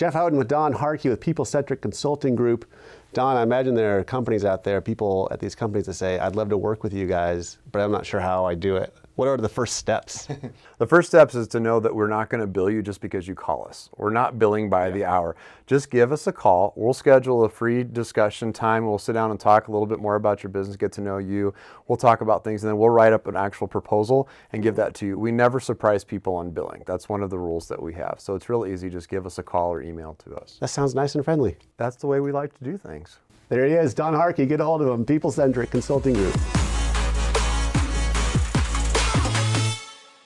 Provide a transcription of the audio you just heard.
Jeff Howden with Don Harkey with People Centric Consulting Group. Don, I imagine there are companies out there, people at these companies that say, I'd love to work with you guys, but I'm not sure how I do it. What are the first steps? the first steps is to know that we're not going to bill you just because you call us. We're not billing by yeah. the hour. Just give us a call. We'll schedule a free discussion time. We'll sit down and talk a little bit more about your business, get to know you. We'll talk about things, and then we'll write up an actual proposal and give that to you. We never surprise people on billing. That's one of the rules that we have. So it's real easy. Just give us a call or email to us. That sounds nice and friendly. That's the way we like to do things. There he is, Don Harkey. Get a hold of him, People Centric Consulting Group.